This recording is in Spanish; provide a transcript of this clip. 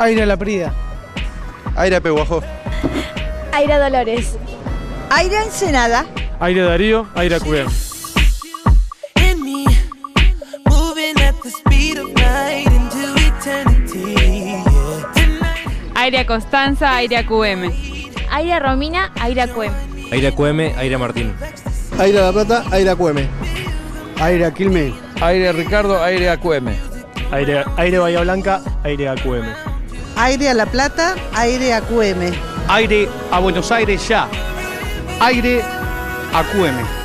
Aire La Prida. Aira Peguajó. Aira Dolores. Aira Ensenada. Aira Darío. Aira Cubero. Aira Constanza, Aira QM. Aira Romina, Aira QM. Aire a QM, aire a Martín. Aire a La Plata, aire a QM. Aire a Quilmes. Aire a Ricardo, aire a QM. Aire, aire Bahía Blanca, aire a QM. Aire a La Plata, aire a QM. Aire a Buenos Aires ya. Aire a QM.